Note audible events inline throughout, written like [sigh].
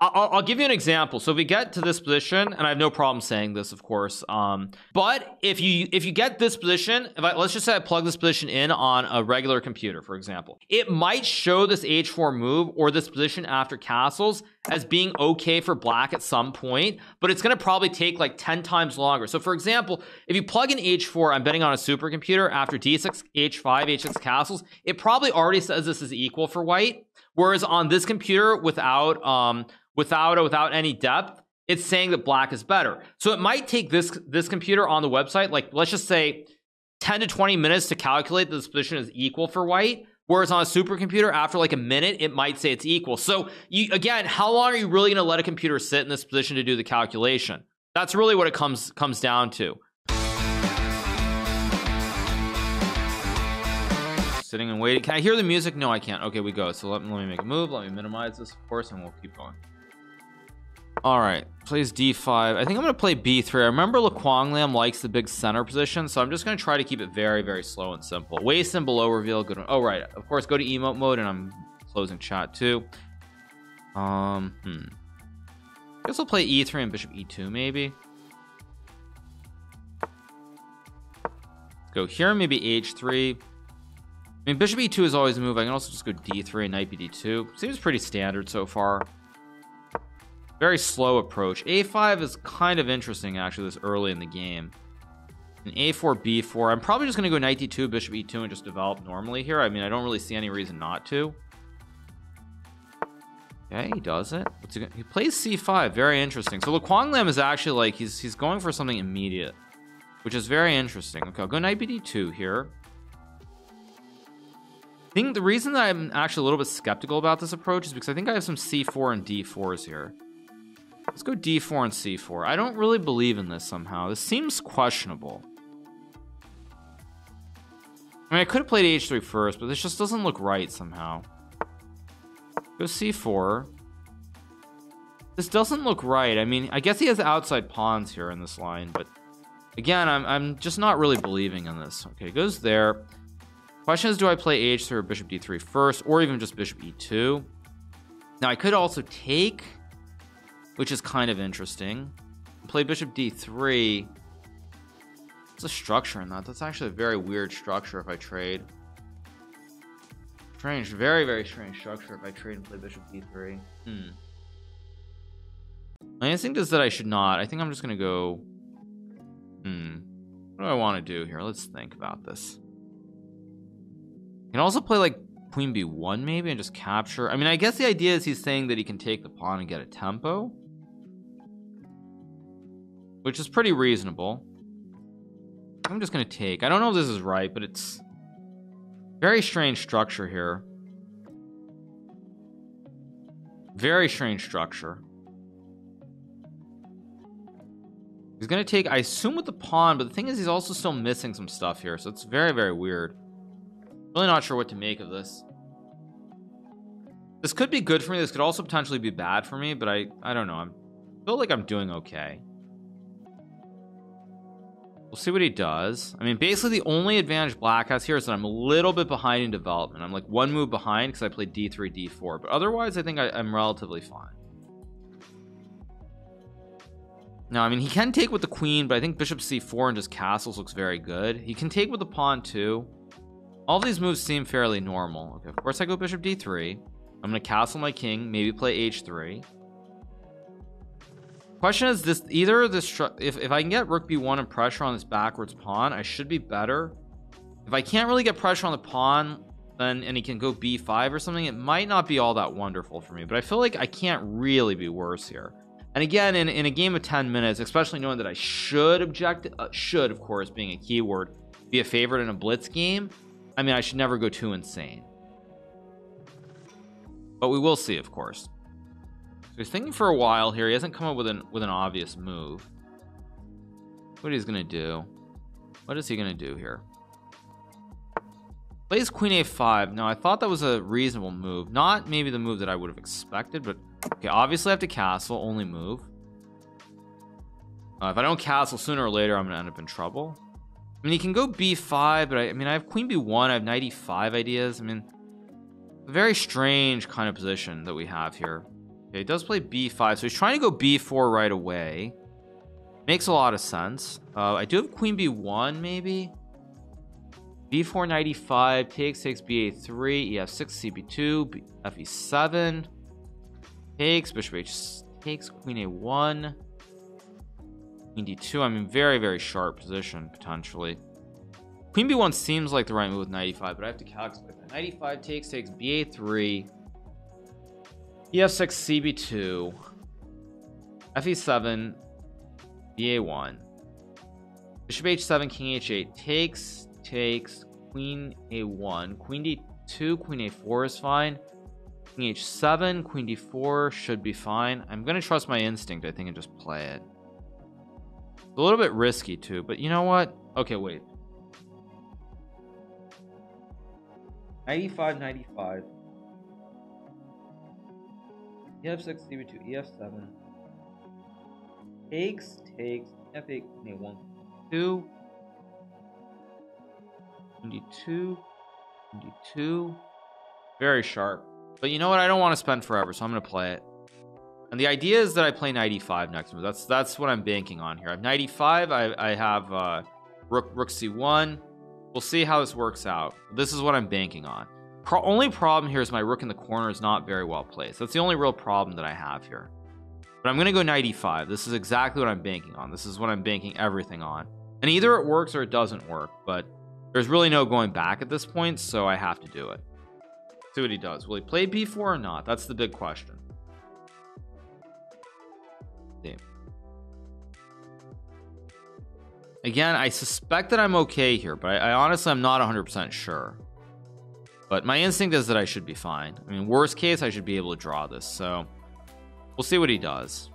I'll, I'll, give you an example. So if we get to this position, and I have no problem saying this, of course. Um, but if you if you get this position, I let's just say I plug this position in on a regular computer, for example, it might show this h4 move or this position after castles as being okay for black at some point, but it's going to probably take like 10 times longer. So for example, if you plug in h4, I'm betting on a supercomputer after d6, h5, h6 castles, it probably already says this is equal for white. Whereas on this computer without um, without without any depth, it's saying that black is better. So it might take this this computer on the website, like let's just say 10 to 20 minutes to calculate that this position is equal for white. Whereas on a supercomputer, after like a minute, it might say it's equal. So you again, how long are you really going to let a computer sit in this position to do the calculation? That's really what it comes comes down to. Sitting and waiting. Can I hear the music? No, I can't. Okay, we go. So let let me make a move. Let me minimize this, of course, and we'll keep going. All right, plays d5. I think I'm going to play b3. I remember Le Quang Liem likes the big center position, so I'm just going to try to keep it very, very slow and simple. Waist and below reveal, good one. Oh, right. Of course, go to emote mode, and I'm closing chat too. Um, hmm. I guess I'll play e3 and bishop e2, maybe. Go here, maybe h3. I mean, bishop e2 is always a move. I can also just go d3 and knight bd2. Seems pretty standard so far. Very slow approach. A5 is kind of interesting, actually, this early in the game. And A4, B4. I'm probably just going to go knight D2, bishop E2, and just develop normally here. I mean, I don't really see any reason not to. Okay, he does it. He, he, plays C5. Very interesting. So Le Quang Liem is actually like, he's, he's going for something immediate, which is very interesting. Okay, I'll go knight BD2 here. I think the reason that I'm actually a little bit skeptical about this approach is because I think I have some C4 and D4s here. Let's go d4 and c4. I don't really believe in this somehow. This seems questionable. I mean, I could have played h3 first, but this just doesn't look right somehow. Go c4. This doesn't look right. I mean, I guess he has outside pawns here in this line, but again, I'm, I'm just not really believing in this. Okay, goes there. Question is, do I play h3 or bishop d3 first, or even just bishop e2? Now, I could also take which is kind of interesting. Play bishop d3. What's a structure in that? That's actually a very weird structure if I trade. Strange, very, very strange structure if I trade and play bishop d3. Hmm. My instinct is that I should not. I think I'm just going to go... Hmm. What do I want to do here? Let's think about this. I can also play like queen b1 maybe and just capture. I mean, I guess the idea is he's saying that he can take the pawn and get a tempo which is pretty reasonable. I'm just to take. I don't know if this is right, but it's very strange structure here. Very strange structure. He's to take, I assume, with the pawn, but the thing is he's also still missing some stuff here, so it's very, very weird. Really not sure what to make of this. This could be good for me. This could also potentially be bad for me, but I, I don't know. I feel like I'm doing okay. We'll see what he does. I mean, basically the only advantage black has here is that I'm a little bit behind in development. I'm like one move behind because I played d3, d4. But otherwise, I think I, I'm relatively fine. Now, I mean, he can take with the queen, but I think bishop c4 and just castles looks very good. He can take with the pawn too. All these moves seem fairly normal. Okay, of course I go bishop d3. I'm going to castle my king, maybe play h3. Question is this either this if, if I can get rook b1 and pressure on this backwards pawn, I should be better. If I can't really get pressure on the pawn, then and he can go b5 or something, it might not be all that wonderful for me. But I feel like I can't really be worse here. And again, in, in a game of 10 minutes, especially knowing that I should object, uh, should, of course, being a keyword, be a favorite in a blitz game, I mean, I should never go too insane. But we will see, of course he's thinking for a while here. He hasn't come up with an with an obvious move. What he's gonna do? What is he gonna do here? Plays queen a5. Now I thought that was a reasonable move. Not maybe the move that I would have expected, but okay. Obviously I have to castle. Only move. Uh, if I don't castle sooner or later, I'm gonna end up in trouble. I mean, he can go b5, but I, I mean, I have queen b1. I have knight e5 ideas. I mean, a very strange kind of position that we have here. Okay, he does play b5, so he's trying to go b4 right away. Makes a lot of sense. Uh, I do have queen b1, maybe. b4 95 takes takes ba3 ef6 cb2 B, fe7 takes bishop h takes queen a1 queen d2 i'm in very very sharp position potentially queen b1 seems like the right move with 95 but i have to calculate that 95 takes takes ba3 ef6 cb2 fe7 ba1 bishop h7 king h8 takes takes queen a1 queen d2 queen a4 is fine. King h7 queen d4 should be fine. I'm gonna trust my instinct i think and just play it. A little bit risky too but you know what? Okay wait. 95 95 ef6 cb2 ef7 takes takes f8 queen a1 2 22 22 very sharp. But you know what? I don't want to spend forever so i'm gonna play it. And the idea is that i play 95 next move that's that's what i'm banking on here. I have 95 i, I have uh rook rook c1 we'll see how this works out. This is what i'm banking on Pro only problem here is my rook in the corner is not very well placed. That's the only real problem that i have here. But i'm gonna go 95 this is exactly what i'm banking on. This is what i'm banking everything on. And either it works or it doesn't work but there's really no going back at this point so I have to do it. See what he does. Will he play b4 or not? That's the big question. Again I suspect that I'm okay here but I, I honestly I'm not 100% sure but my instinct is that I should be fine. I mean worst case I should be able to draw this so we'll see what he does.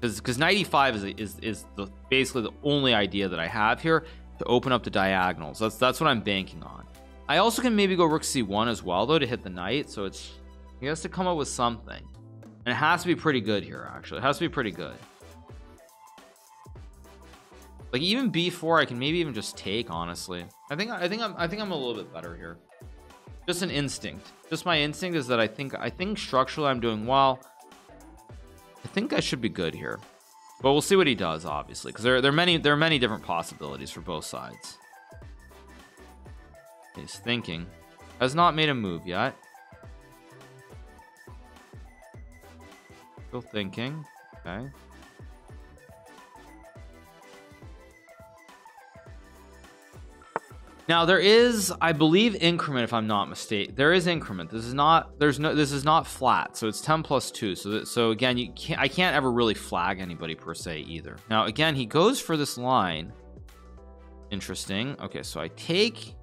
Because because 95 is, is is the basically the only idea that I have here to open up the diagonals. That's that's what I'm banking on. I also can maybe go rook c1 as well though to hit the knight so it's he has to come up with something. And it has to be pretty good here actually. It has to be pretty good. Like even b4 I can maybe even just take honestly. I think I think I'm I think I'm a little bit better here just an instinct. Just my instinct is that I think I think structurally I'm doing well. I think I should be good here. But we'll see what he does obviously because there, there are many there are many different possibilities for both sides. He's thinking has not made a move yet. Still thinking. Okay now there is I believe increment if I'm not mistaken there is increment. This is not there's no this is not flat so it's 10 plus 2 so that, so again you can't I can't ever really flag anybody per se either. Now again he goes for this line. Interesting. Okay so I take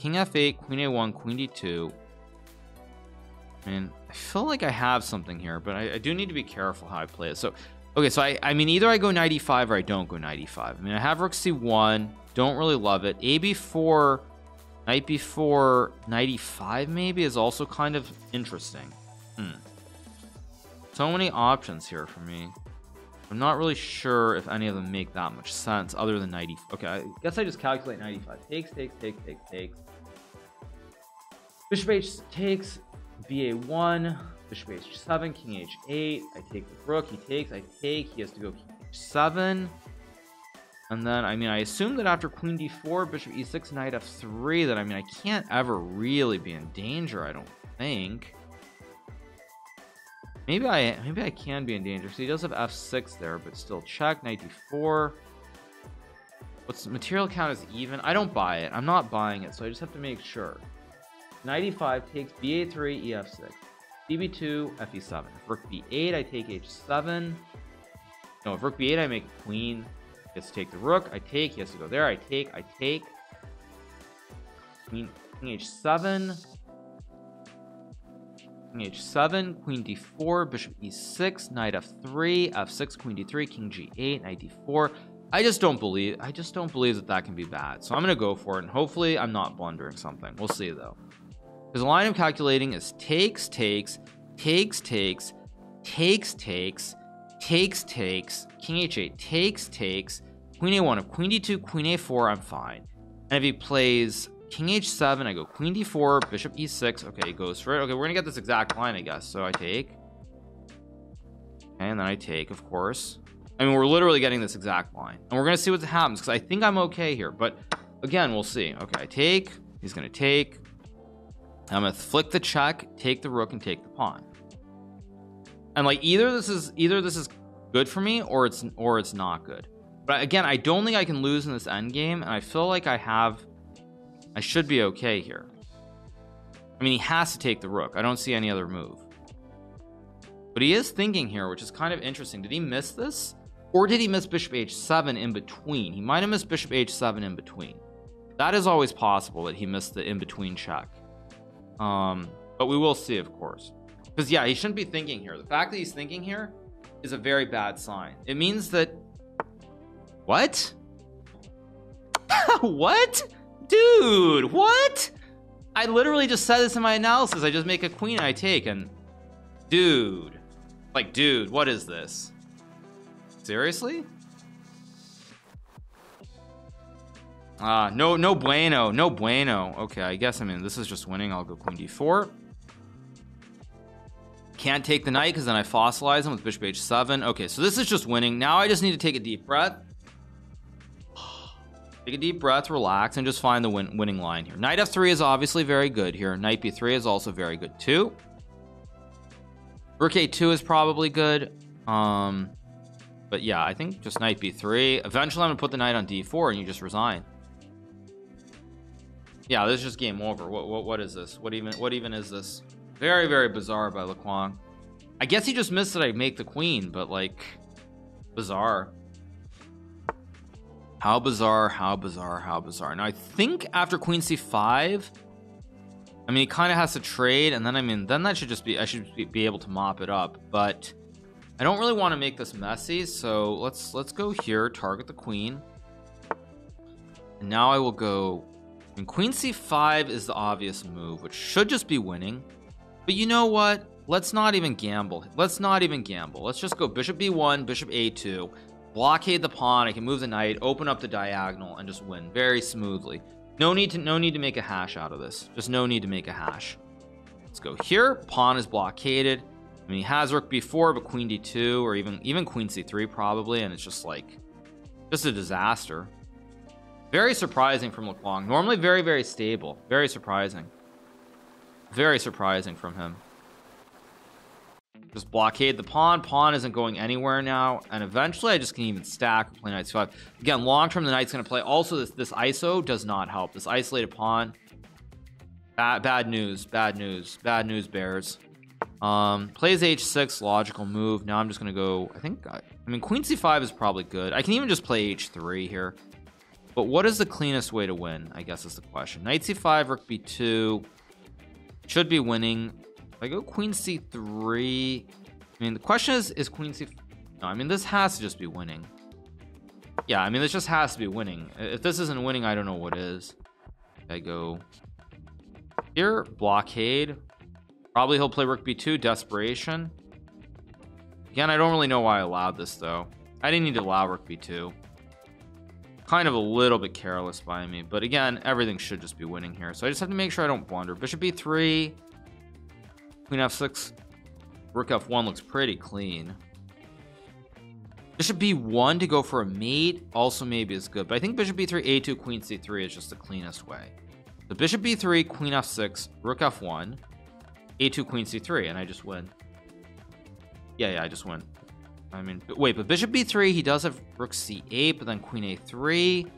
king f8 queen a1 queen d2 I mean I feel like I have something here but I, I do need to be careful how I play it. So okay so I I mean either I go 95 or I don't go 95 I mean I have rook c1 don't really love it. Ab4 knight before 95 maybe is also kind of interesting. Hmm. so many options here for me. I'm not really sure if any of them make that much sense other than 90 okay I guess I just calculate 95 takes takes takes takes takes. Bishop h takes ba1 bishop h7 king h8 I take the rook he takes I take he has to go king h7 and then, I mean, I assume that after queen d4, bishop e6, knight f3, that, I mean, I can't ever really be in danger, I don't think. Maybe I maybe I can be in danger. So he does have f6 there, but still check, knight d4. What's material count is even? I don't buy it. I'm not buying it, so I just have to make sure. 95 takes ba3, ef6. cb2, fe7. If rook b8, I take h7. No, if rook b8, I make queen gets to take the rook. I take. He has to go there. I take. I take. Queen, king h7. King h7. Queen d4. Bishop e6. Knight f3. f6. Queen d3. King g8. Knight d4. I just don't believe. I just don't believe that that can be bad. So I'm gonna go for it, and hopefully I'm not blundering something. We'll see though. Because the line I'm calculating is takes, takes, takes, takes, takes, takes, takes, takes, king h8, takes, takes, queen a1. If queen d2, queen a4, I'm fine. And if he plays king h7 I go queen d4 bishop e6 okay he goes for it. Okay we're gonna get this exact line I guess so I take. And then I take of course. I mean we're literally getting this exact line and we're gonna see what happens because I think I'm okay here but again we'll see. Okay I take he's gonna take. I'm gonna flick the check take the rook and take the pawn and like either this is either this is good for me or it's or it's not good. But again I don't think I can lose in this end game and I feel like I have I should be okay here. I mean he has to take the rook. I don't see any other move. But he is thinking here which is kind of interesting. Did he miss this? Or did he miss bishop h7 in between? He might have missed bishop h7 in between. That is always possible that he missed the in-between check. Um but we will see of course because yeah he shouldn't be thinking here. The fact that he's thinking here is a very bad sign. It means that what? [laughs] What? Dude what? I literally just said this in my analysis. I just make a queen I take and dude. Like dude what is this? Seriously? Ah uh, no no bueno no bueno. Okay I guess I mean this is just winning. I'll go queen d4 can't take the knight because then I fossilize him with bishop h7 okay so this is just winning. Now I just need to take a deep breath. [sighs] Take a deep breath relax and just find the win winning line here. Knight f3 is obviously very good here. Knight b3 is also very good too. Rook a2 is probably good. Um but yeah I think just knight b3 eventually I'm gonna put the knight on d4 and you just resign. Yeah this is just game over. What, what what is this? What even what even is this very very bizarre by Le Quang. I guess he just missed that I make the queen but like bizarre. How bizarre how bizarre how bizarre. Now I think after queen c5 I mean he kind of has to trade and then I mean then that should just be I should be able to mop it up but I don't really want to make this messy so let's let's go here target the queen. And now I will go and queen c5 is the obvious move which should just be winning but you know what? Let's not even gamble. Let's not even gamble. Let's just go bishop b1 bishop a2 blockade the pawn. I can move the knight open up the diagonal and just win very smoothly. No need to no need to make a hash out of this. Just no need to make a hash. Let's go here. Pawn is blockaded. I mean, he has rook b4, but queen d2, or even even queen c3 probably, and it's just like just a disaster. Very surprising from Le Quang. Normally very, very stable. Very surprising. Very surprising from him. Just blockade the pawn. Pawn isn't going anywhere now. And eventually I just can even stack play knight c5. Again, long term the knight's going to play. Also, this, this ISO does not help. This isolated pawn. Bad, bad news. Bad news. Bad news, bears um plays h6 logical move now i'm just gonna go i think I, I, mean queen c5 is probably good i can even just play h3 here but what is the cleanest way to win i guess is the question knight c5 rook b2 should be winning if i go queen c3 i mean the question is is queen c no i mean this has to just be winning yeah i mean this just has to be winning if this isn't winning i don't know what is i go here blockade Probably he'll play rook b2, desperation. Again, I don't really know why I allowed this, though. I didn't need to allow rook b2. Kind of a little bit careless by me. But again, everything should just be winning here. So I just have to make sure I don't blunder. Bishop b3. Queen f6. Rook f1 looks pretty clean. Bishop b1 to go for a mate also maybe is good. But I think bishop b3, a2, queen c3 is just the cleanest way. So bishop b3, queen f6, rook f1 a2 queen c3 and I just win yeah yeah I just win I mean wait but bishop b3 he does have rook c8 but then queen a3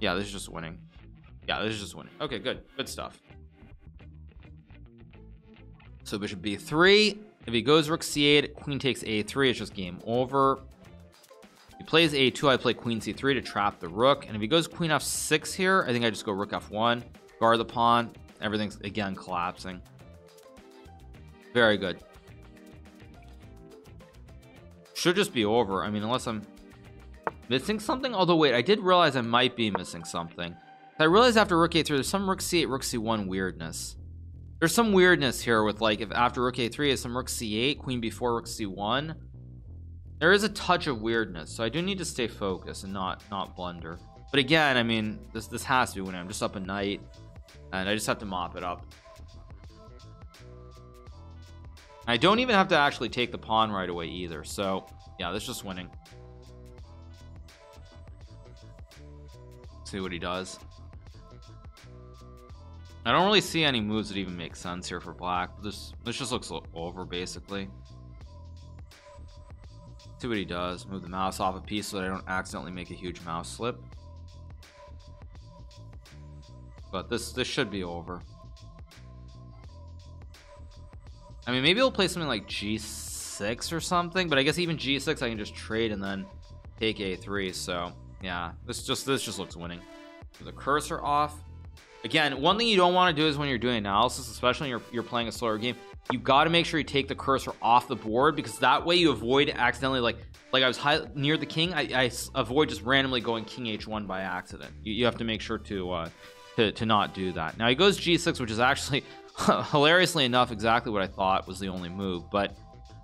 yeah this is just winning. Yeah this is just winning. Okay good good stuff. So bishop b3 if he goes rook c8 queen takes a3 it's just game over. He plays a2 I play queen c3 to trap the rook and if he goes queen f6 here I think I just go rook f1 guard the pawn everything's again collapsing. Very good should just be over. I mean unless I'm missing something? Although wait I did realize I might be missing something. I realized after rook a3 there's some rook c8 rook c1 weirdness. There's some weirdness here with like if after rook a3 is some rook c8 queen b4 rook c1 there is a touch of weirdness so I do need to stay focused and not not blunder. But again I mean this this has to be winning I'm just up a knight and I just have to mop it up I don't even have to actually take the pawn right away either so yeah this just winning. See what he does. I don't really see any moves that even make sense here for black. This this just looks over basically. See what he does. Move the mouse off a piece so that I don't accidentally make a huge mouse slip. But this this should be over I mean maybe he'll play something like g6 or something but I guess even g6 I can just trade and then take a3 so yeah. This just this just looks winning. The cursor off. Again one thing you don't want to do is when you're doing analysis especially you're, you're playing a slower game you got to make sure you take the cursor off the board because that way you avoid accidentally like like I was high near the king I, I avoid just randomly going king h1 by accident. You, you have to make sure to uh to, to not do that. Now he goes g6 which is actually [laughs] hilariously enough exactly what I thought was the only move but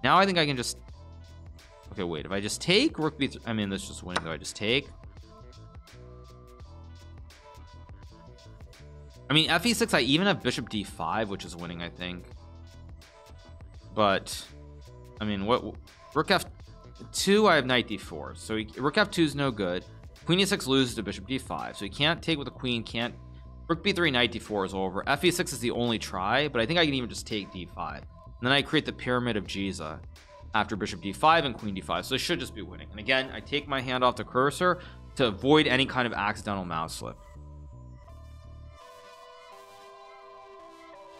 now I think I can just okay wait if I just take rook b I mean this just winning though. I just take I mean fe6 I even have bishop d5 which is winning I think. But I mean what rook f2 I have knight d4 so he, rook f2 is no good. Queen e6 loses to bishop d5 so he can't take with the queen can't rook b3 knight d4 is over. Fe6 is the only try but I think I can even just take d5 and then I create the pyramid of Giza after bishop d5 and queen d5 so it should just be winning. And again I take my hand off the cursor to avoid any kind of accidental mouse slip.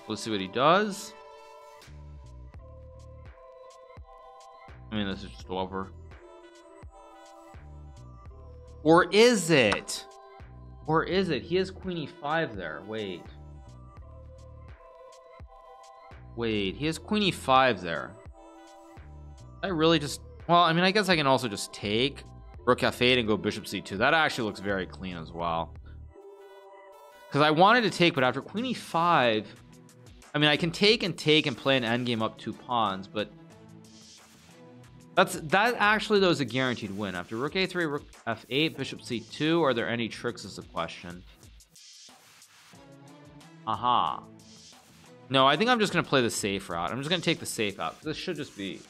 Let's see what he does. I mean this is just over. Or is it or is it? He has queen e5 there. Wait. Wait he has queen e5 there. I really just well I mean I guess I can also just take rook f8 and go bishop c2 that actually looks very clean as well. Because I wanted to take but after queen e5 I mean I can take and take and play an endgame up two pawns but that's that actually though is a guaranteed win. After rook a3 rook f8 bishop c2 are there any tricks is the question? Aha. No I think I'm just gonna play the safe route. I'm just gonna take the safe out this should just be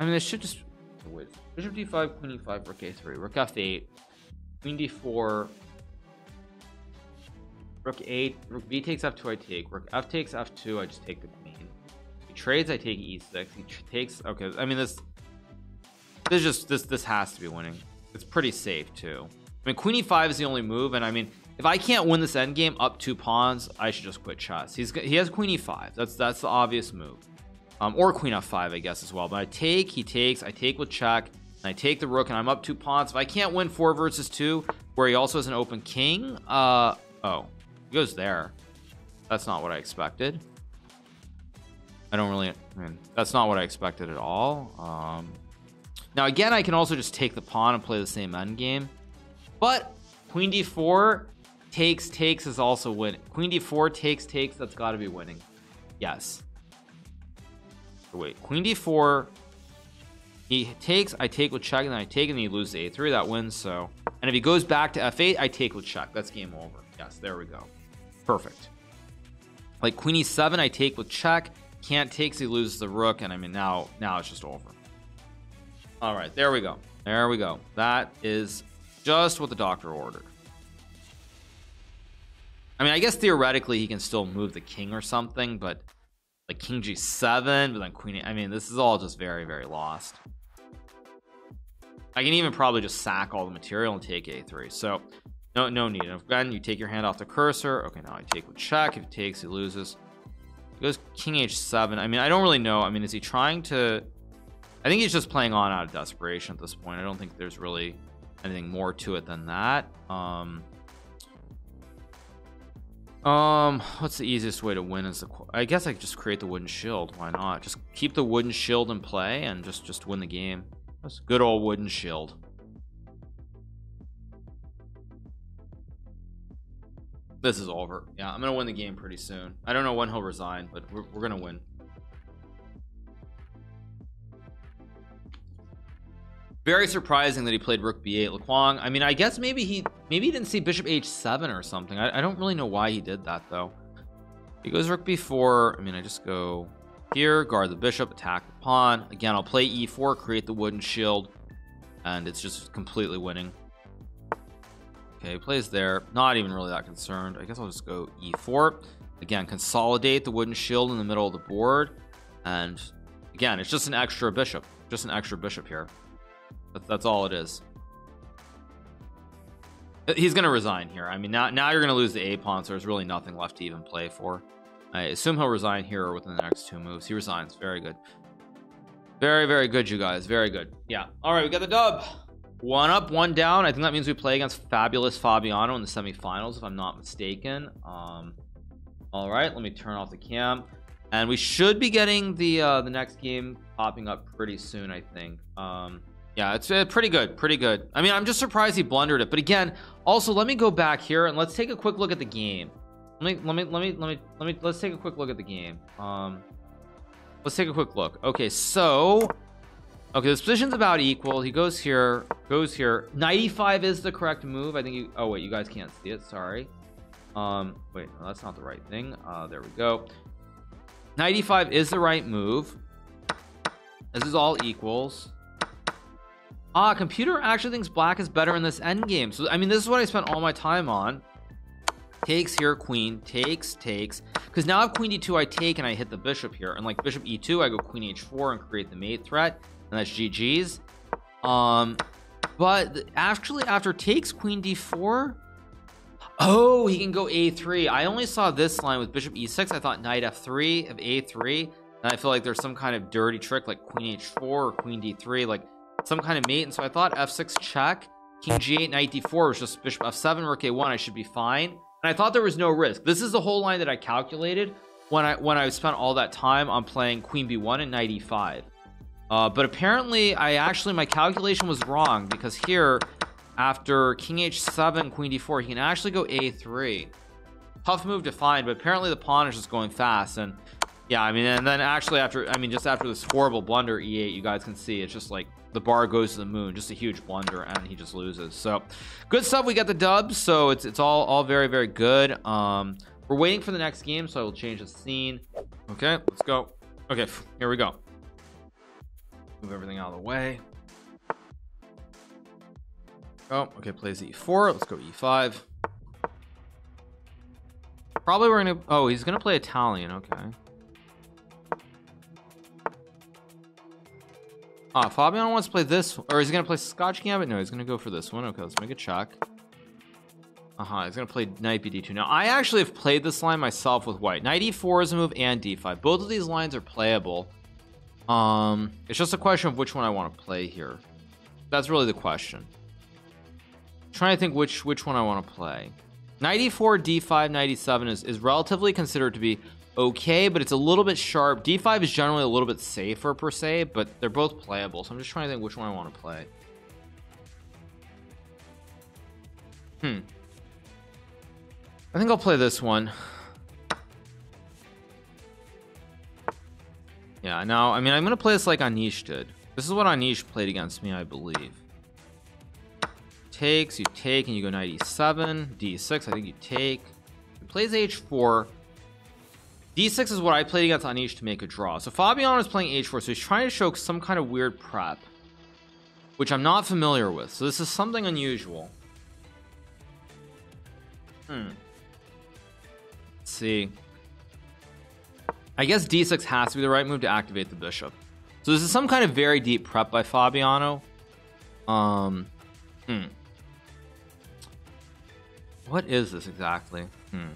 I mean this should just wait bishop d5 queen e5 rook a3 rook f8 queen d4 rook 8 rook b takes f2 I take rook f takes f2 I just take the queen he trades I take e6 he takes okay I mean this this just this this has to be winning. It's pretty safe too. I mean queen e5 is the only move and I mean if I can't win this end game up two pawns I should just quit chess he's he has queen e5 that's that's the obvious move. Um, or queen f5 I guess as well. But I take he takes I take with check and I take the rook and I'm up two pawns. If I can't win four versus two where he also has an open king uh oh he goes there. That's not what I expected I don't really I mean that's not what I expected at all. Um, now again I can also just take the pawn and play the same end game but queen d4 takes takes is also winning. Queen d4 takes takes that's got to be winning. Yes. Wait queen d4 he takes I take with check and then I take and he loses a3 that wins so. And if he goes back to f8 I take with check that's game over. Yes there we go. Perfect. Like queen e7 I take with check can't take he loses the rook and I mean now now it's just over. All right there we go. There we go. That is just what the doctor ordered. I mean I guess theoretically he can still move the king or something but like king g7 but then queen I mean this is all just very very lost. I can even probably just sack all the material and take a3 so no no need. And again you take your hand off the cursor. Okay now I take with check. If he takes he loses he goes king h7 I mean I don't really know. I mean is he trying to I think he's just playing on out of desperation at this point. I don't think there's really anything more to it than that. Um um what's the easiest way to win is the I guess I could just create the wooden shield. Why not? Just keep the wooden shield in play and just just win the game. That's good old wooden shield this is over. Yeah I'm gonna win the game pretty soon. I don't know when he'll resign but we're, we're gonna win. Very surprising that he played rook b8 Le Quang. I mean I guess maybe he maybe he didn't see bishop h7 or something. I, I don't really know why he did that though. He goes rook b4 I mean I just go here guard the bishop attack the pawn. Again I'll play e4 create the wooden shield and it's just completely winning okay plays there. Not even really that concerned. I guess I'll just go e4 again consolidate the wooden shield in the middle of the board. And again it's just an extra bishop. Just an extra bishop here. That's, that's all it is. Uh, he's gonna resign here. I mean now now you're gonna lose the a pawn so there's really nothing left to even play for. I assume he'll resign here within the next two moves. He resigns. Very good. Very very good you guys. Very good. Yeah. All right we got the dub one up one down. I think that means we play against fabulous Fabiano in the semifinals if I'm not mistaken. Um all right let me turn off the cam. And we should be getting the uh the next game popping up pretty soon I think. Um yeah it's uh, pretty good pretty good. I mean I'm just surprised he blundered it. But again also let me go back here and let's take a quick look at the game. Let me let me let me let me let me let's take a quick look at the game. Um let's take a quick look. Okay so okay this position's about equal. He goes here goes here. 95 is the correct move. I think you oh wait you guys can't see it. Sorry. Um wait no, that's not the right thing. Uh there we go. 95 is the right move. This is all equals. Ah computer actually thinks black is better in this end game so I mean this is what I spent all my time on. Takes here queen takes takes. Because now I have queen d2 I take and I hit the bishop here. And like bishop e2 I go queen h4 and create the mate threat and that's GG's um but actually after takes queen d4 oh he can go a3 I only saw this line with bishop e6 I thought knight f3 of a3 and I feel like there's some kind of dirty trick like queen h4 or queen d3 like some kind of mate. And so I thought f6 check. King g8 knight d4 was just bishop f7 rook a1 I should be fine. And I thought there was no risk. This is the whole line that I calculated when I when I spent all that time on playing queen b1 and knight e5 uh, but apparently I actually my calculation was wrong because here after king h7 queen d4 he can actually go a3 tough move to find but apparently the pawn is just going fast and yeah I mean and then actually after I mean just after this horrible blunder e8 you guys can see it's just like the bar goes to the moon just a huge blunder and he just loses. So good stuff we got the dubs so it's it's all all very very good. Um we're waiting for the next game so I will change the scene. Okay let's go. Okay here we go move everything out of the way oh okay plays e4 let's go e5 probably we're gonna oh he's gonna play Italian okay Ah, Fabiano wants to play this, or is he gonna play Scotch Gambit? No, he's gonna go for this one. Okay, let's make a check. Uh huh. He's gonna play Knight BD2. Now, I actually have played this line myself with White. Knight E4 is a move, and D5. Both of these lines are playable. Um, it's just a question of which one I want to play here. That's really the question. I'm trying to think which which one I want to play. Knight E4, D5, Knight E7 is is relatively considered to be okay but it's a little bit sharp d5 is generally a little bit safer per se but they're both playable so I'm just trying to think which one I want to play hmm I think I'll play this one yeah now I mean I'm gonna play this like Anish did. This is what Anish played against me I believe. Takes you take and you go knight e7 d6 I think you take. He plays h4 d6 is what I played against Anish to make a draw. So Fabiano is playing h4 so he's trying to show some kind of weird prep which I'm not familiar with. So this is something unusual. Hmm. Let's see I guess d6 has to be the right move to activate the bishop. So this is some kind of very deep prep by Fabiano. Um hmm. What is this exactly? Hmm.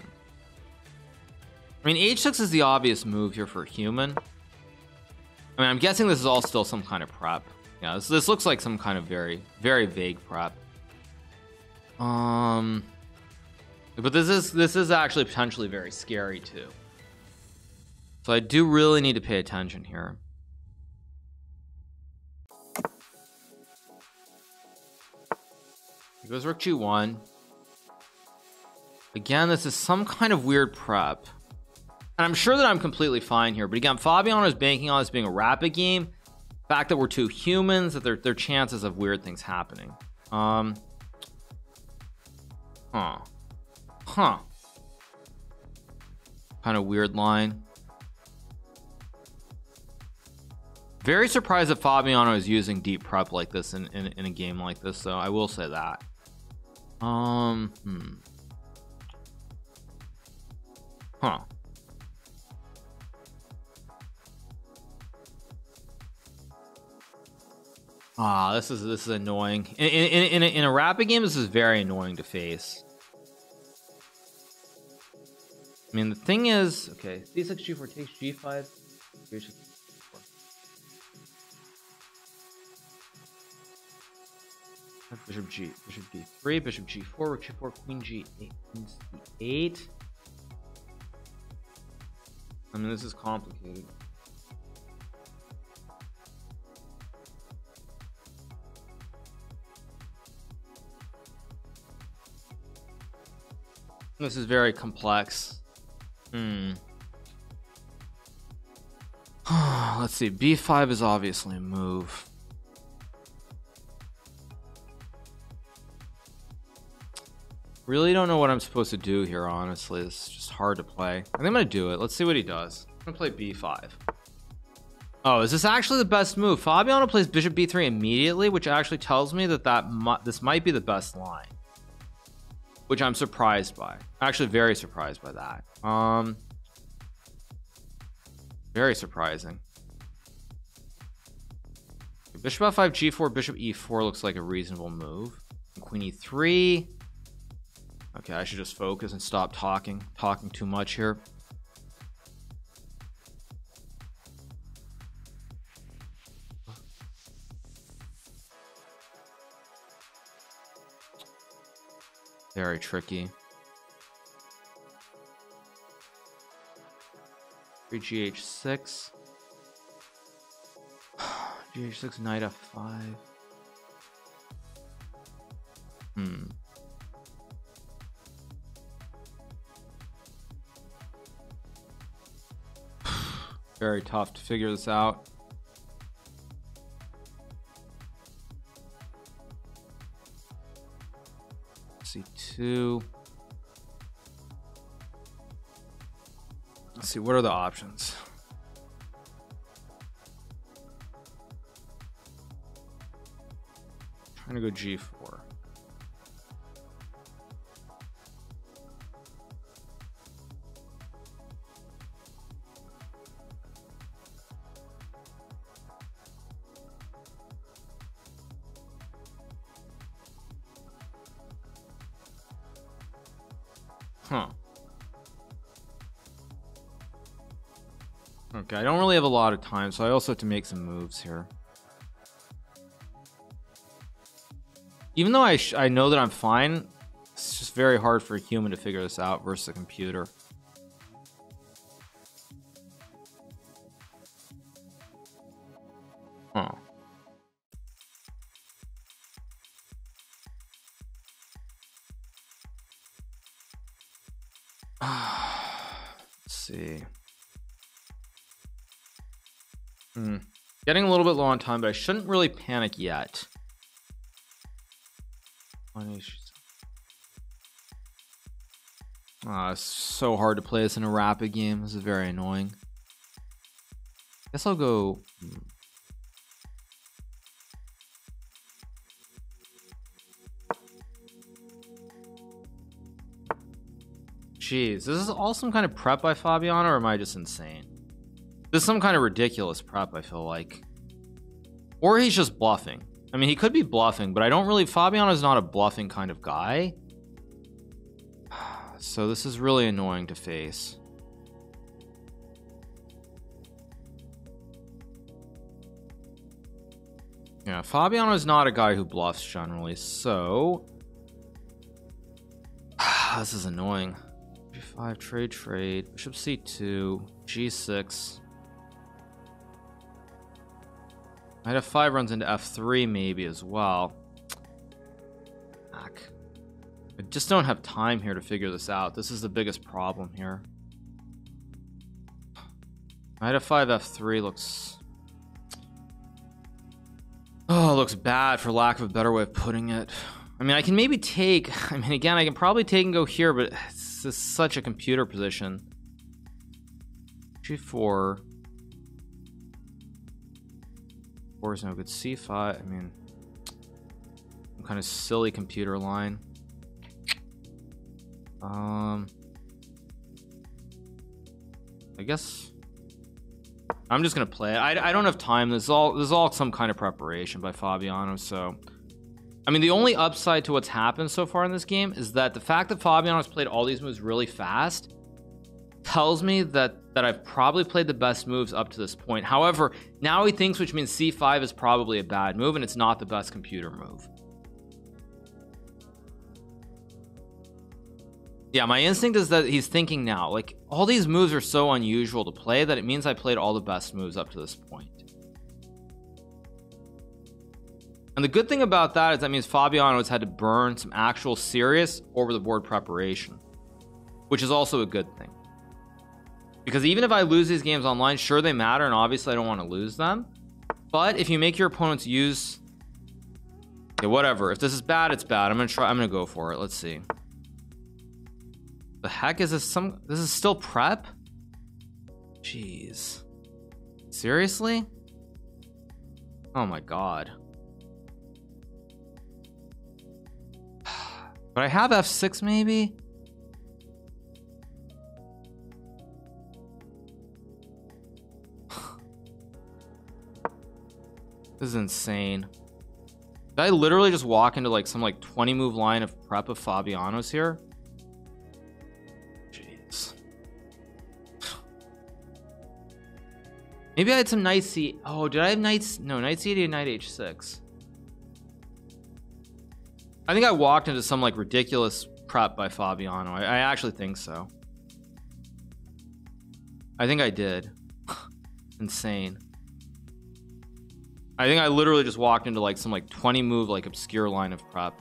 I mean h6 is the obvious move here for human. I mean I'm guessing this is all still some kind of prep. Yeah this, this looks like some kind of very very vague prep. Um but this is this is actually potentially very scary too so I do really need to pay attention here. He goes rook g1 again this is some kind of weird prep. And I'm sure that I'm completely fine here but again Fabiano is banking on this being a rapid game. Fact that we're two humans that there, there are chances of weird things happening. Um huh. Huh. Kind of weird line very surprised that Fabiano is using deep prep like this in, in, in a game like this so I will say that um hmm. huh Ah, this is this is annoying. In in in a, in a rapid game, this is very annoying to face. I mean, the thing is, okay, c6 g4 takes g5. Bishop g, bishop d3, bishop g4, rook g4, queen g8, queen c8. I mean, this is complicated. This is very complex. Hmm. [sighs] Let's see. B5 is obviously a move. Really don't know what I'm supposed to do here, honestly. It's just hard to play. I think I'm going to do it. Let's see what he does. I'm going to play B5. Oh, is this actually the best move? Fabiano plays bishop b3 immediately, which actually tells me that, that this might be the best line which I'm surprised by. Actually, very surprised by that. Um, very surprising. Bishop f5, g4, bishop e4 looks like a reasonable move. Queen e3. Okay, I should just focus and stop talking, talking too much here. Very tricky. 3 GH6. GH6, knight f5. Hmm. Very tough to figure this out. c2. Let's see, what are the options? Trying to go g4. Huh. Okay, I don't really have a lot of time, so I also have to make some moves here. Even though I, I know that I'm fine, it's just very hard for a human to figure this out versus a computer. On time, but I shouldn't really panic yet. Ah, oh, it's so hard to play this in a rapid game. This is very annoying. Guess I'll go. Hmm. Jeez, this is all some kind of prep by Fabiano, or am I just insane? This is some kind of ridiculous prep, I feel like. Or he's just bluffing. I mean, he could be bluffing, but I don't really... Fabiano is not a bluffing kind of guy. [sighs] So this is really annoying to face. Yeah, Fabiano is not a guy who bluffs generally, so... [sighs] this is annoying. G5, trade, trade. Bishop C2, G6. Knight F5 runs into F3 maybe as well. I just don't have time here to figure this out. This is the biggest problem here. Knight F5, F3 looks... Oh, looks bad for lack of a better way of putting it. I mean, I can maybe take. [laughs] I mean, again, I can probably take and go here, but it's such a computer position. G4. Four is no good. C5. I mean, some kind of silly computer line. Um, I guess I'm just gonna play it. I, I don't have time. This is all this is all some kind of preparation by Fabiano. So, I mean, the only upside to what's happened so far in this game is that the fact that Fabiano has played all these moves really fast tells me that that I've probably played the best moves up to this point. However, now he thinks, which means C5 is probably a bad move, and it's not the best computer move. Yeah, my instinct is that he's thinking now, like, all these moves are so unusual to play that it means I played all the best moves up to this point. And the good thing about that is that means Fabiano has had to burn some actual serious over the board preparation, which is also a good thing. Because even if I lose these games online, sure they matter, and obviously I don't want to lose them. But if you make your opponents use, okay, whatever. If this is bad, it's bad. I'm gonna try. I'm gonna go for it. Let's see. The heck is this? Some this is still prep. Jeez. Seriously? Oh my god. [sighs] But I have F6 maybe? This is insane. Did I literally just walk into like some like 20 move line of prep of Fabiano's here? Jeez. Maybe I had some knight c. Oh, did I have knights? No, knight c8 and knight h6. I think I walked into some like ridiculous prep by Fabiano. I, I actually think so. I think I did. [sighs] Insane. I think I literally just walked into like some like 20 move like obscure line of prep.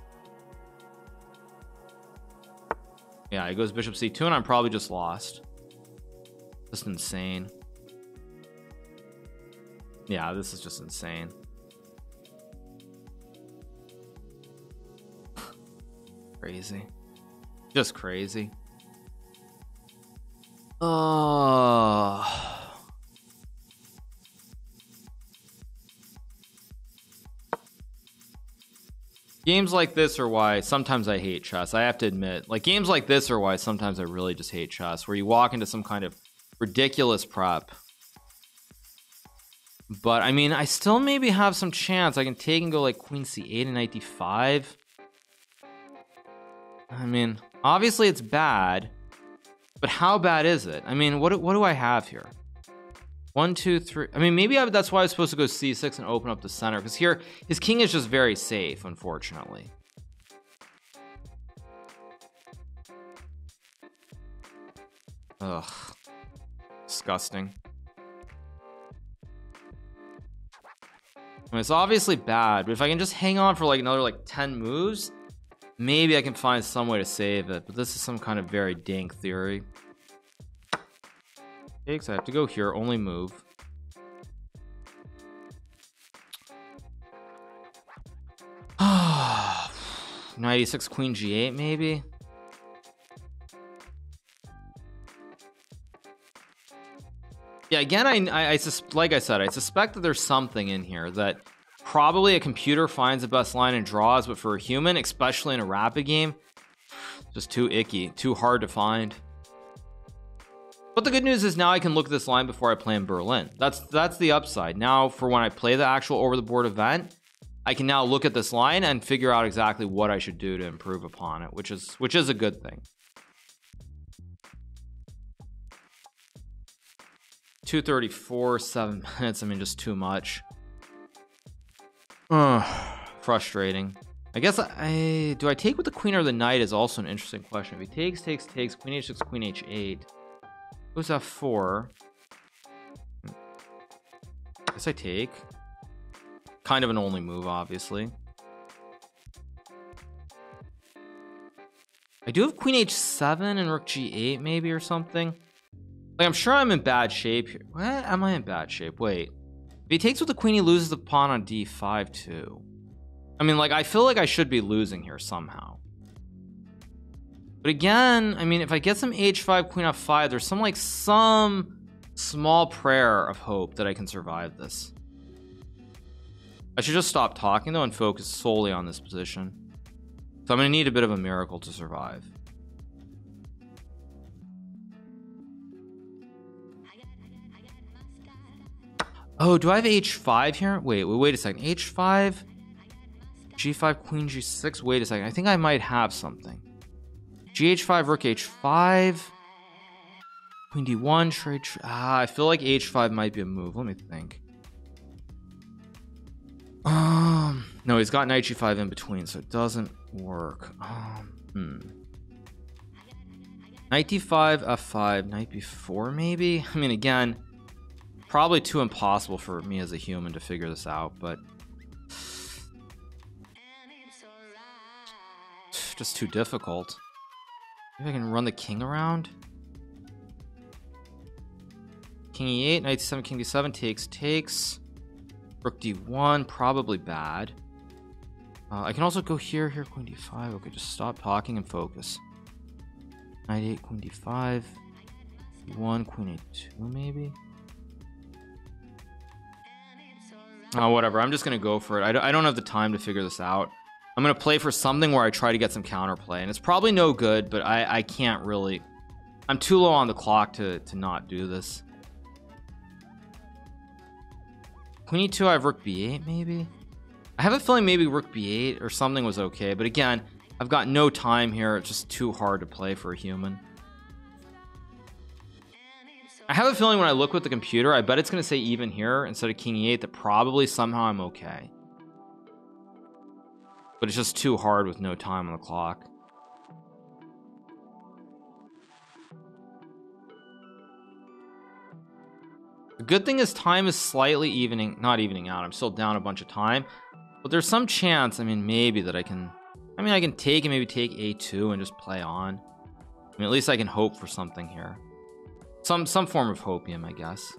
Yeah, it goes bishop c2 and I'm probably just lost. Just insane. Yeah, this is just insane. [laughs] crazy. Just crazy. Oh. Games like this are why sometimes I hate chess. I have to admit, like games like this are why sometimes I really just hate chess, where you walk into some kind of ridiculous prep but I mean, I still maybe have some chance. I can take and go like queen c8 and knight d5. I mean, obviously it's bad, but how bad is it? I mean, what what do I have here? One, two, three. I mean, maybe I, that's why I was supposed to go c6 and open up the center because here his king is just very safe, unfortunately. Ugh, disgusting. mean, it's obviously bad, but if I can just hang on for like another like 10 moves, maybe I can find some way to save it. But this is some kind of very dank theory. Okay, I have to go here, only move. [sighs] E6, queen g8, maybe? Yeah, again, I, I, I like I said, I suspect that there's something in here that probably a computer finds the best line and draws, but for a human, especially in a rapid game, [sighs] just too icky, too hard to find. But the good news is now I can look at this line before I play in Berlin. That's that's the upside. Now for when I play the actual over the board event, I can now look at this line and figure out exactly what I should do to improve upon it, which is which is a good thing. 234, seven [laughs] minutes. I mean, just too much. Ugh, frustrating. I guess I do I take with the queen or the knight is also an interesting question. If he takes, takes, takes, queen h6, queen h8. Who's f4? I guess I take. Kind of an only move, obviously. I do have queen h7 and rook g8 maybe or something. Like, I'm sure I'm in bad shape here. What? Am I in bad shape? Wait. If he takes with the queen, he loses the pawn on d5 too. I mean, like, I feel like I should be losing here somehow. But again, I mean, if I get some h5, queen f5, there's some, like, some small prayer of hope that I can survive this. I should just stop talking, though, and focus solely on this position. So I'm going to need a bit of a miracle to survive. Oh, do I have h5 here? Wait, wait, wait a second. h5, g5, queen g6. Wait a second. I think I might have something. Gh5, rook h5, queen d1, trade. ah, I feel like h5 might be a move. Let me think. Um, no, he's got knight g5 in between, so it doesn't work. Um, hmm. Knight d5, f5, knight b4, maybe. I mean, again probably too impossible for me as a human to figure this out, but [sighs] just too difficult. Maybe I can run the king around. King e8, knight c7, king d7 takes, takes. Rook d1, probably bad. Uh, I can also go here, here, queen d5. Okay, just stop talking and focus. Knight 8, queen d5. d1, queen a2, maybe? Oh, whatever. I'm just going to go for it. I, I don't have the time to figure this out. I'm going to play for something where I try to get some counterplay. And it's probably no good, but I, I can't really... I'm too low on the clock to, to not do this. Queen e2, I have rook b8, maybe? I have a feeling maybe rook b8 or something was okay. But again, I've got no time here. It's just too hard to play for a human. I have a feeling when I look with the computer, I bet it's going to say even here instead of king e8 that probably somehow I'm okay. But it's just too hard with no time on the clock. The good thing is time is slightly evening, not evening out. I'm still down a bunch of time, but there's some chance, I mean, maybe that I can, I mean, I can take and maybe take a2 and just play on. I mean, at least I can hope for something here. Some some form of hopium, I guess.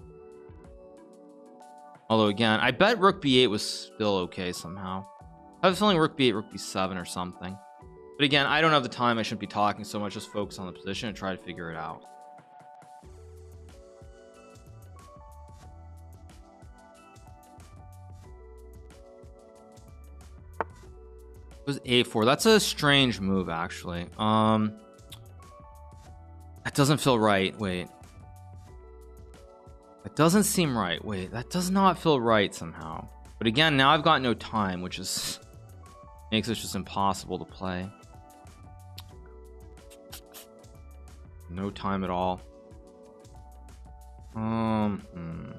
Although again, I bet rook b8 was still okay somehow. I have a feeling rook b8, rook b7 or something. But again, I don't have the time. I shouldn't be talking so much. Just focus on the position and try to figure it out. It was a4. That's a strange move, actually. Um, that doesn't feel right. Wait. That doesn't seem right. Wait, that does not feel right somehow. But again, now I've got no time, which is makes it just impossible to play. No time at all. Um, hmm.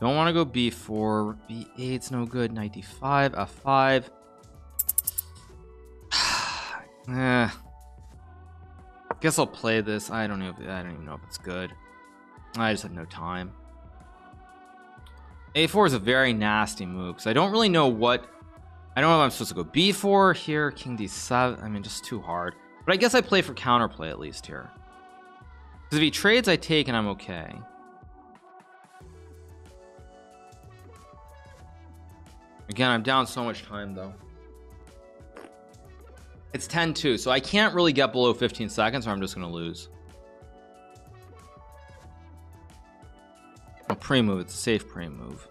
Don't want to go b4. b8's no good. Knight d5, f5. eh. Guess I'll play this. I don't know. If, I don't even know if it's good. I just had no time. A4 is a very nasty move because I don't really know what I don't know if I'm supposed to go B4 here, King D7. I mean, just too hard. But I guess I play for counterplay at least here. Because if he trades, I take and I'm okay. Again, I'm down so much time though. It's 10-2, so I can't really get below 15 seconds or I'm just going to lose. A pre-move, it's a safe pre-move.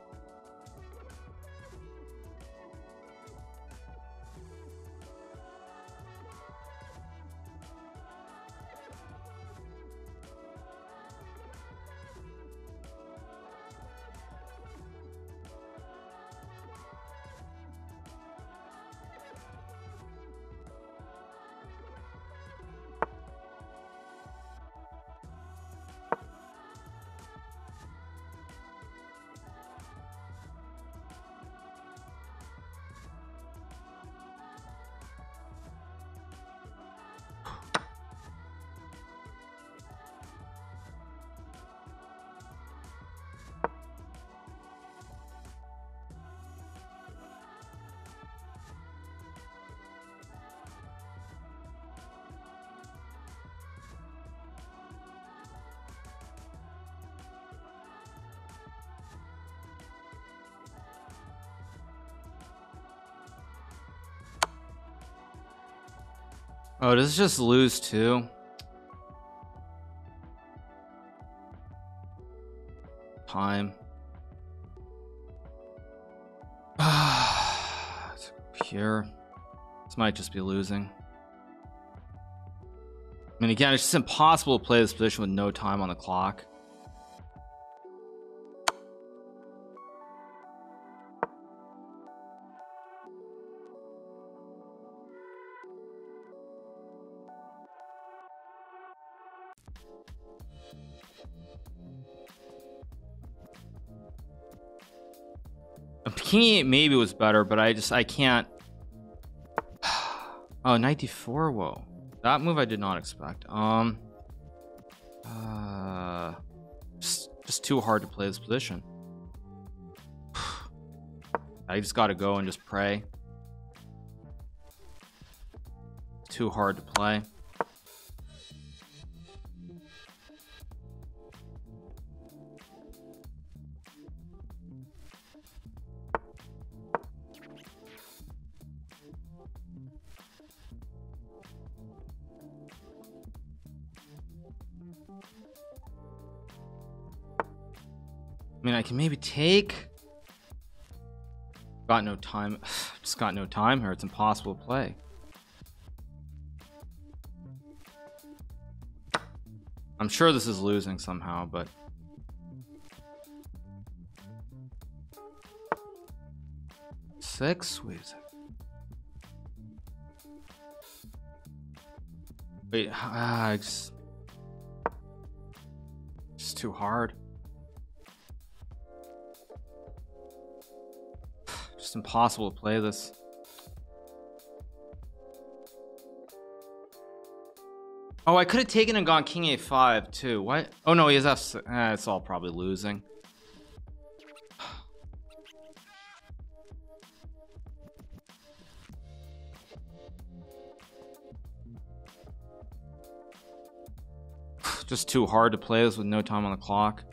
Oh, does just lose too? Time. [sighs] it's Pure. This might just be losing. I mean, again, it's just impossible to play this position with no time on the clock. King 8 maybe was better, but I just I can't. [sighs] oh, 94. Whoa, that move I did not expect. Um, uh, just just too hard to play this position. [sighs] I just got to go and just pray. Too hard to play. I mean, I can maybe take. Got no time. [sighs] Just got no time here. It's impossible to play. I'm sure this is losing somehow, but. Six? Wait. Wait, [sighs] ah, it's just too hard. Just impossible to play this. Oh, I could have taken and gone king a5 too. What? Oh no, he has f. Eh, it's all probably losing. [sighs] Just too hard to play this with no time on the clock.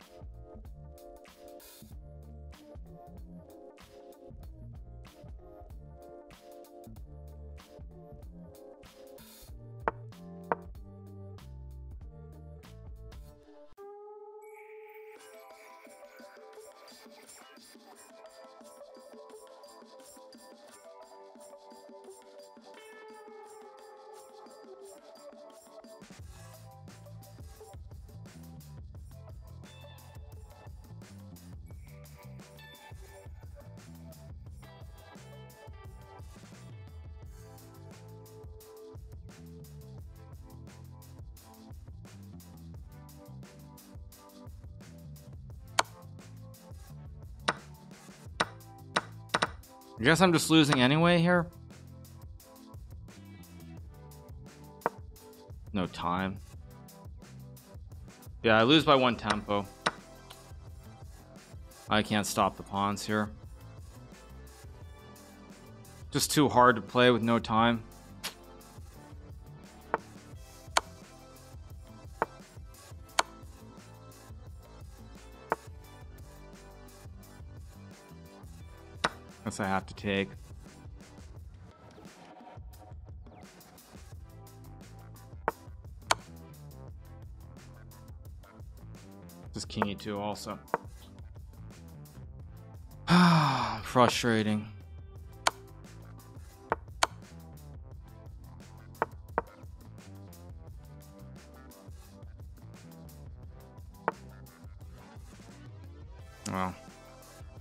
I guess I'm just losing anyway here. No time. Yeah, I lose by one tempo. I can't stop the pawns here. Just too hard to play with no time. I have to take. This king e2 also. [sighs] Frustrating. Well,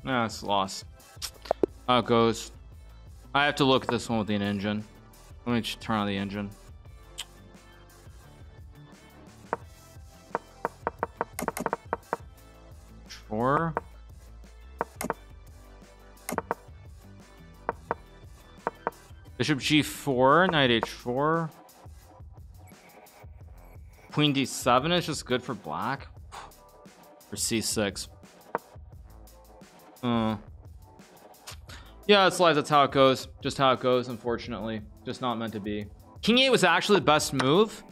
no, it's lost. How it goes. I have to look at this one with the engine. Let me turn on the engine. Four. Bishop g4, knight h4. Queen d7 is just good for black. For c6. Uh. Yeah, it's life. That's how it goes. Just how it goes, unfortunately. Just not meant to be. King 8 was actually the best move.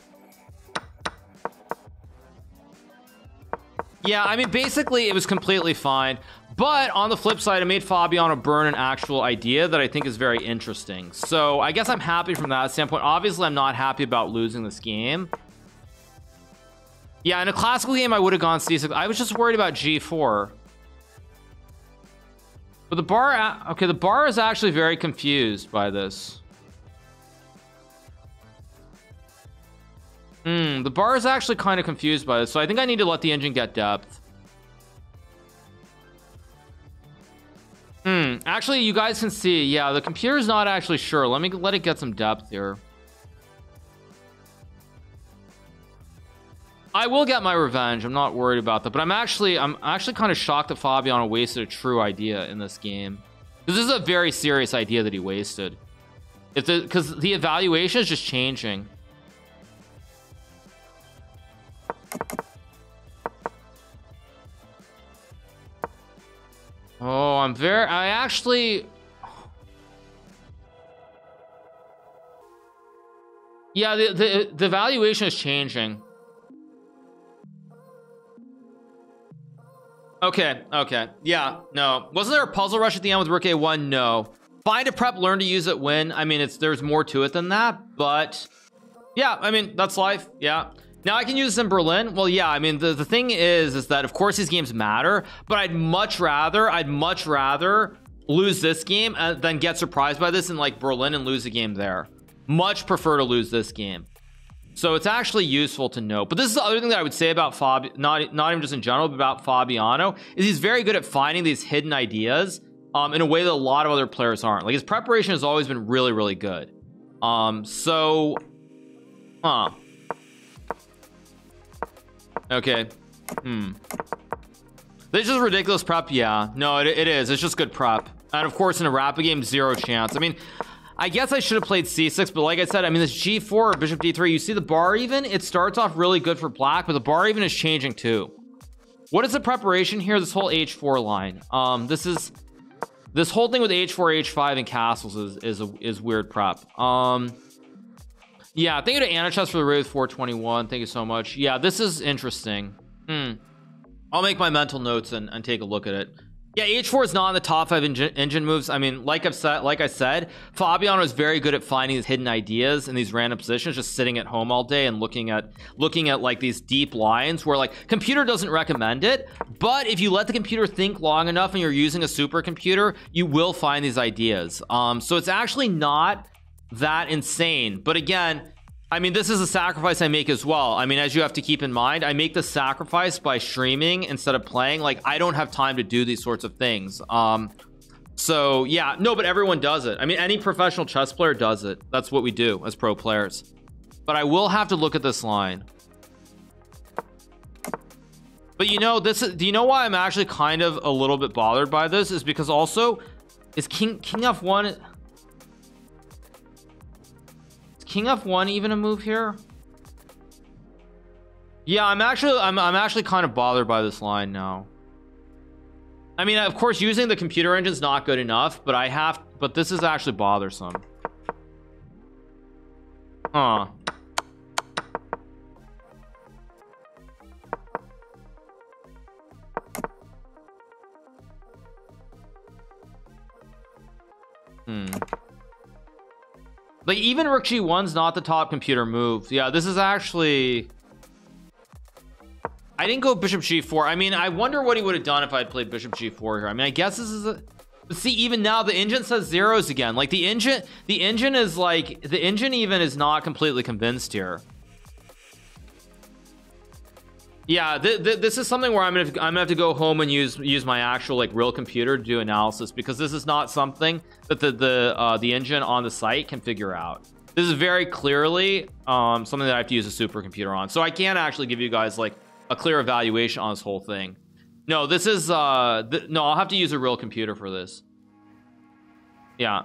Yeah, I mean, basically, it was completely fine. but on the flip side, it made Fabiano burn an actual idea that I think is very interesting. So I guess I'm happy from that standpoint. Obviously, I'm not happy about losing this game. Yeah, in a classical game, I would have gone c6. I was just worried about g4. But the bar, okay, the bar is actually very confused by this. Hmm, the bar is actually kind of confused by this, so I think I need to let the engine get depth. Hmm, actually, you guys can see, yeah, the computer's not actually sure. Let me let it get some depth here. I will get my revenge. I'm not worried about that, but I'm actually, I'm actually kind of shocked that Fabiano wasted a true idea in this game. This is a very serious idea that he wasted. If the, because the evaluation is just changing. Oh, I'm very, I actually... Yeah, the, the, the valuation is changing. Okay, okay. Yeah, no. Wasn't there a puzzle rush at the end with Rook A1? No. Find a prep, learn to use it, win. I mean, it's there's more to it than that, but yeah, I mean, that's life. Yeah. Now I can use this in Berlin. Well, yeah, I mean, the, the thing is, is that of course these games matter, but I'd much rather, I'd much rather lose this game uh, than get surprised by this in like Berlin and lose a game there. Much prefer to lose this game. So it's actually useful to know. But this is the other thing that I would say about Fab, not, not even just in general, but about Fabiano, is he's very good at finding these hidden ideas um, in a way that a lot of other players aren't. Like his preparation has always been really, really good. Um, so, huh. Okay. Hmm. This is ridiculous prep. Yeah. No, it, it is. It's just good prep. And of course, in a rapid game, zero chance. I mean, I guess I should have played c6, but like I said, I mean, this g4 or bishop d3, you see the bar even? It starts off really good for black, but the bar even is changing too. What is the preparation here? This whole h4 line. Um, this is this whole thing with h4, h5, and castles is is a, is weird prep. Um, yeah, thank you to Anichess for the raid 421. Thank you so much. Yeah, this is interesting. Hmm. I'll make my mental notes and, and take a look at it. Yeah, H4 is not in the top five engine, engine moves. I mean, like I've said, like I said, Fabiano is very good at finding these hidden ideas in these random positions, just sitting at home all day and looking at looking at like these deep lines where like computer doesn't recommend it, but if you let the computer think long enough and you're using a supercomputer, you will find these ideas. Um, so it's actually not that insane. But again, I mean, this is a sacrifice I make as well. I mean, as you have to keep in mind, I make the sacrifice by streaming instead of playing. Like, I don't have time to do these sorts of things. Um, so yeah, no, but everyone does it. I mean, any professional chess player does it. That's what we do as pro players. But I will have to look at this line. But you know, this is, do you know why I'm actually kind of a little bit bothered by this? Is because also, is King King F1 king f1 even a move here? Yeah i'm actually i'm, I'm actually kind of bothered by this line now. I mean of course using the computer engine is not good enough but i have but this is actually bothersome. Huh. Hmm like even rook g1's not the top computer move. Yeah, this is actually. I didn't go bishop g4. I mean, I wonder what he would have done if I had played bishop g4 here. I mean, I guess this is a. See, even now the engine says zeros again. Like the engine, the engine is like the engine even is not completely convinced here. Yeah, th th this is something where I'm gonna I'm gonna have to go home and use use my actual like real computer to do analysis because this is not something that the the uh, the engine on the site can figure out. This is very clearly um, something that I have to use a supercomputer on, so I can't actually give you guys like a clear evaluation on this whole thing. No, this is uh, th no, I'll have to use a real computer for this. Yeah,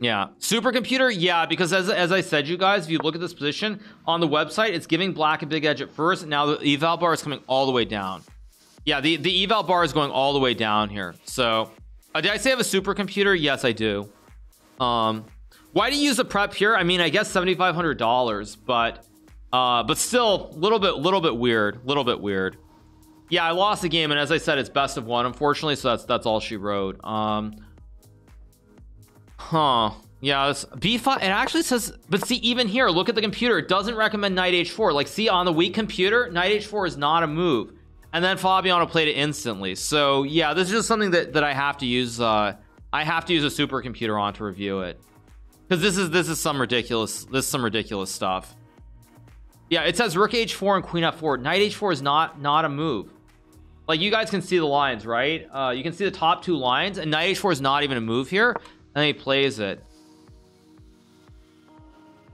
yeah, supercomputer. Yeah, because as as I said, you guys, if you look at this position on the website, it's giving black a big edge at first. Now the eval bar is coming all the way down. Yeah, the the eval bar is going all the way down here. So, uh, did I say I have a supercomputer? Yes, I do. Um, why do you use the prep here? I mean, I guess seventy five hundred dollars, but uh, but still, a little bit, little bit weird, little bit weird. yeah I lost the game and as I said it's best of one unfortunately so that's that's all she wrote um huh. Yeah this b5 it actually says but see even here look at the computer it doesn't recommend knight h4 like see on the weak computer knight h4 is not a move. And then Fabiano played it instantly. So yeah this is just something that that I have to use uh I have to use a supercomputer on to review it. Because this is this is some ridiculous this is some ridiculous stuff. Yeah it says rook h4 and queen f4 knight h4 is not not a move. Like you guys can see the lines right? Uh you can see the top two lines and knight h4 is not even a move here and he plays it?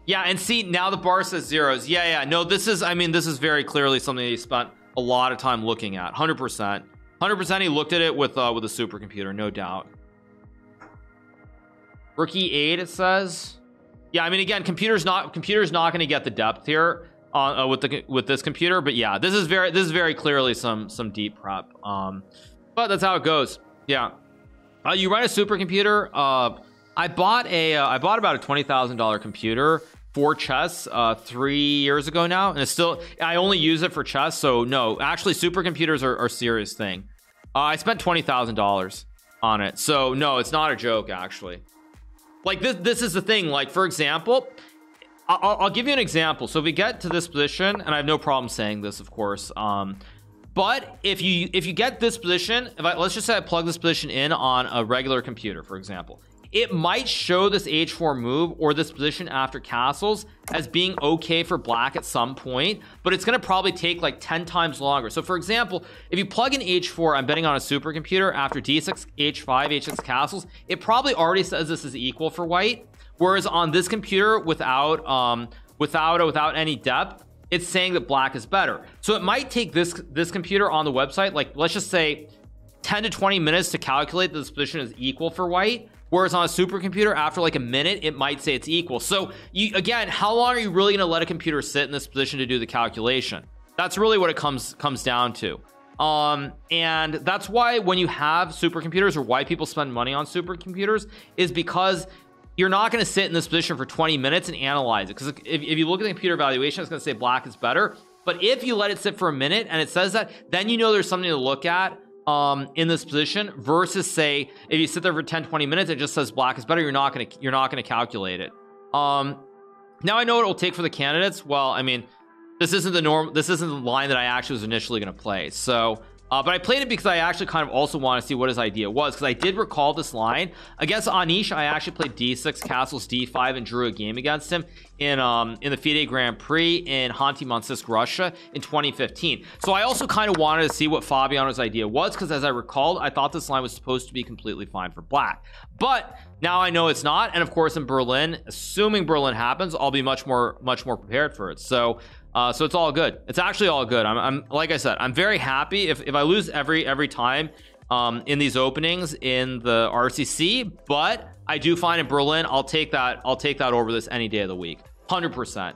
Yeah and see now the bar says zeros. Yeah yeah. No this is I mean this is very clearly something he spent a lot of time looking at. 100 percent. 100 percent he looked at it with uh with a supercomputer no doubt. Rookie 8 it says? Yeah I mean again computers not computers not going to get the depth here on uh, with the with this computer but yeah this is very this is very clearly some some deep prep. Um but that's how it goes. Yeah uh, you run a supercomputer uh I bought a uh, I bought about a twenty thousand dollar computer for chess uh three years ago now and it's still I only use it for chess so no actually supercomputers are, are a serious thing. Uh, I spent twenty thousand dollars on it so no it's not a joke actually. Like this this is the thing like for example I'll, I'll give you an example. So if we get to this position and I have no problem saying this of course um but if you if you get this position if I let's just say I plug this position in on a regular computer for example. It might show this h4 move or this position after castles as being okay for black at some point but it's going to probably take like 10 times longer. So for example if you plug in h4 I'm betting on a supercomputer after d6 h5 h6 castles it probably already says this is equal for white. Whereas on this computer without um without without any depth it's saying that black is better. So it might take this this computer on the website like let's just say 10 to 20 minutes to calculate that this position is equal for white whereas on a supercomputer after like a minute it might say it's equal. So you again how long are you really going to let a computer sit in this position to do the calculation? That's really what it comes comes down to. Um and that's why when you have supercomputers or why people spend money on supercomputers is because you're not going to sit in this position for 20 minutes and analyze it because if, if you look at the computer evaluation it's going to say black is better. But if you let it sit for a minute and it says that then you know there's something to look at um in this position versus say if you sit there for 10 20 minutes it just says black is better you're not gonna you're not gonna calculate it. Um now I know what it will take for the candidates. Well I mean this isn't the norm this isn't the line that I actually was initially gonna play. So uh, but I played it because I actually kind of also want to see what his idea was because I did recall this line. Against Anish I actually played d6 castles d5 and drew a game against him in um in the FIDE Grand Prix in Khanty-Mansiysk Russia in 2015 so I also kind of wanted to see what Fabiano's idea was because as I recalled I thought this line was supposed to be completely fine for black. But now I know it's not and of course in Berlin assuming Berlin happens I'll be much more much more prepared for it. So uh, so it's all good. It's actually all good. I'm, I'm like I said I'm very happy. If, if I lose every every time um, in these openings in the RCC but I do find in Berlin I'll take that I'll take that over this any day of the week. 100%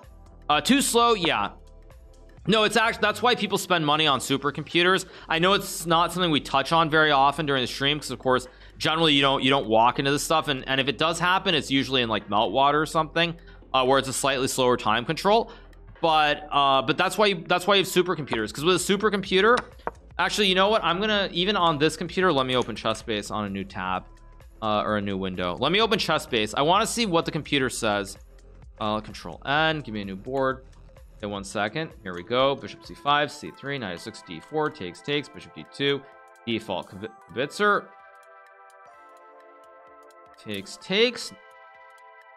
uh, too slow? Yeah. No it's actually that's why people spend money on supercomputers. I know it's not something we touch on very often during the stream because of course generally you don't you don't walk into this stuff and, and if it does happen it's usually in like meltwater or something uh, where it's a slightly slower time control but uh but that's why you, that's why you have supercomputers because with a supercomputer actually you know what? I'm gonna even on this computer let me open chessbase on a new tab uh, or a new window. Let me open chessbase I want to see what the computer says. Uh, control N give me a new board. In one second. Here we go. Bishop c5 c3 knight 6 d4 takes takes. Bishop d2 default Kvitzer takes takes.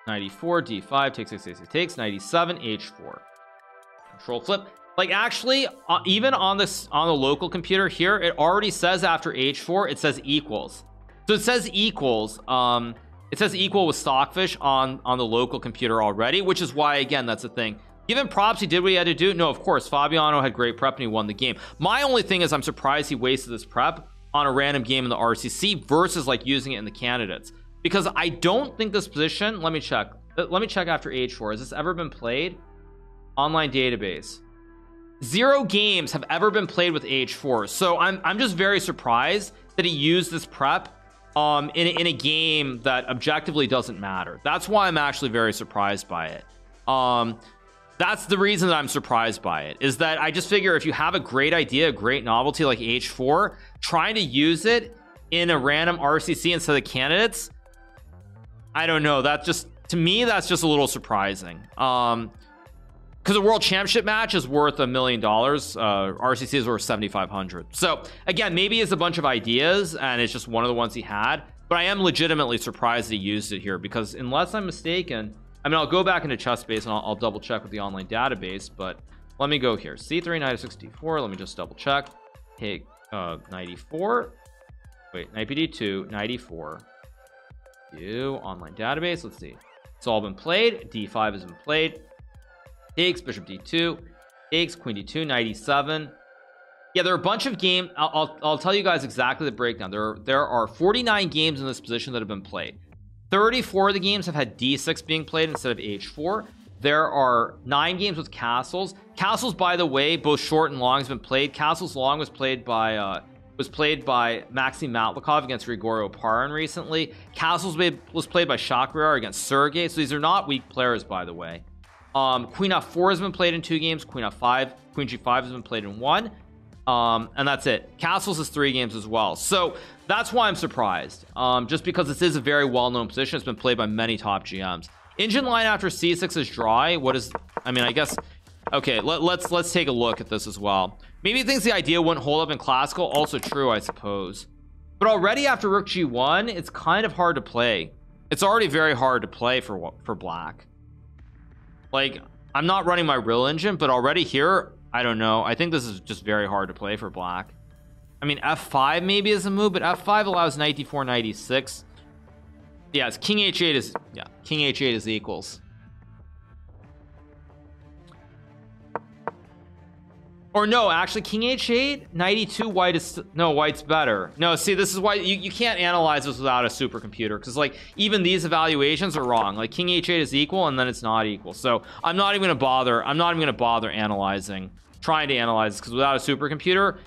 94 d5 takes 6 takes takes. 97 h4 control flip. Like actually uh, even on this on the local computer here it already says after h4 it says equals. So it says equals um it says equal with stockfish on on the local computer already which is why again that's the thing. Given props he did what he had to do. No of course Fabiano had great prep and he won the game. My only thing is I'm surprised he wasted this prep on a random game in the RCC versus like using it in the candidates. Because I don't think this position let me check. Let me check after h4 has this ever been played online database. Zero games have ever been played with h4 so I'm, I'm just very surprised that he used this prep um in, in a game that objectively doesn't matter. That's why I'm actually very surprised by it. Um that's the reason that I'm surprised by it is that I just figure if you have a great idea a great novelty like H4 trying to use it in a random RCC instead of candidates I don't know. That just to me that's just a little surprising. Um because a world championship match is worth a million dollars uh RCC is worth 7500 so again maybe it's a bunch of ideas and it's just one of the ones he had but I am legitimately surprised he used it here because unless I'm mistaken I mean I'll go back into chessbase and I'll, I'll double check with the online database but let me go here. C3 96 d4 let me just double check. Take uh 94 wait knight bd2 94 you online database let's see. It's all been played. D5 has been played takes bishop d2 takes queen d2 97 yeah there are a bunch of game I'll, I'll, I'll tell you guys exactly the breakdown. There are, there are 49 games in this position that have been played. 34 of the games have had d6 being played instead of h4 there are nine games with castles. Castles by the way both short and long has been played. Castles long was played by uh was played by Maxim Matlakov against Grigori Oparin recently. Castles was played by Shakhriyar against Sergey. So these are not weak players by the way um queen f4 has been played in two games queen f5 queen g5 has been played in one. Um and that's it. Castles is three games as well. So that's why i'm surprised. Um just because this is a very well-known position. It's been played by many top gms engine line after c6 is dry. What is i mean i guess okay let, let's let's take a look at this as well. Maybe he thinks the idea wouldn't hold up in classical. Also true i suppose. But already after rook g1 it's kind of hard to play. It's already very hard to play for for black like i'm not running my real engine but already here I don't know. I think this is just very hard to play for black. I mean f5 maybe is a move but f5 allows knight d4 knight e6 yes king h8 is yeah king h8 is equals or no actually king h8 92 white is no white's better. No see this is why you, you can't analyze this without a supercomputer because like even these evaluations are wrong. Like king h8 is equal and then it's not equal. So I'm not even gonna bother I'm not even gonna bother analyzing trying to analyze this. because without a supercomputer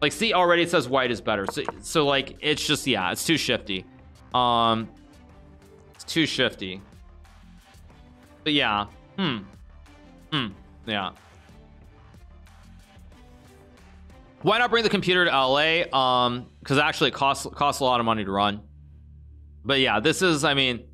like see already it says white is better. So so like it's just yeah it's too shifty. Um it's too shifty. But yeah. Hmm. Hmm. Yeah why not bring the computer to LA um because actually it costs costs a lot of money to run. But yeah this is I mean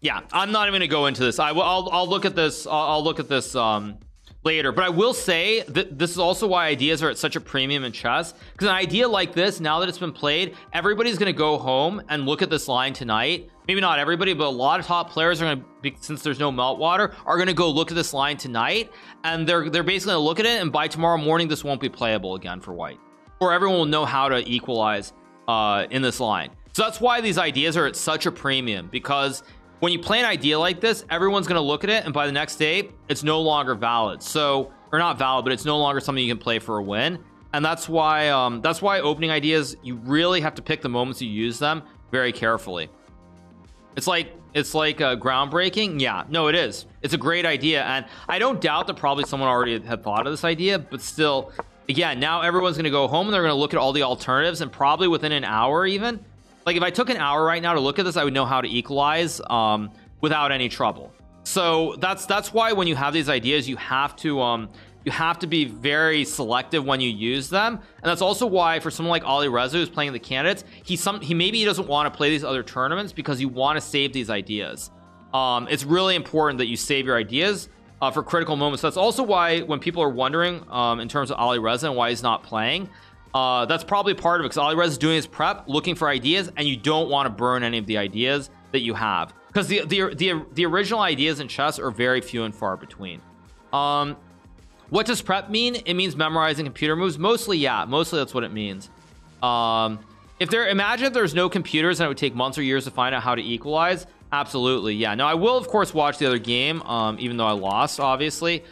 yeah I'm not even gonna go into this. I will I'll, I'll look at this I'll, I'll look at this um later. But I will say that this is also why ideas are at such a premium in chess because an idea like this now that it's been played everybody's gonna go home and look at this line tonight. Maybe not everybody but a lot of top players are gonna be since there's no meltwater are gonna go look at this line tonight and they're they're basically gonna look at it and by tomorrow morning this won't be playable again for white. Or everyone will know how to equalize uh in this line. So that's why these ideas are at such a premium because when you play an idea like this everyone's gonna look at it and by the next day it's no longer valid. So or not valid but it's no longer something you can play for a win. And that's why um that's why opening ideas you really have to pick the moments you use them very carefully. It's like it's like a groundbreaking? Yeah. No it is. It's a great idea and I don't doubt that probably someone already had thought of this idea but still again now everyone's gonna go home and they're gonna look at all the alternatives and probably within an hour even like if I took an hour right now to look at this I would know how to equalize um without any trouble. So that's that's why when you have these ideas you have to um you have to be very selective when you use them. And that's also why for someone like Alireza who's playing the candidates he some he maybe he doesn't want to play these other tournaments because you want to save these ideas. Um it's really important that you save your ideas uh, for critical moments. That's also why when people are wondering um in terms of Alireza and why he's not playing uh, that's probably part of it because Alireza is doing his prep looking for ideas and you don't want to burn any of the ideas that you have. Because the, the the the original ideas in chess are very few and far between. Um what does prep mean? It means memorizing computer moves. Mostly yeah mostly that's what it means. Um if there imagine if there's no computers and it would take months or years to find out how to equalize. Absolutely yeah. Now I will of course watch the other game um even though I lost obviously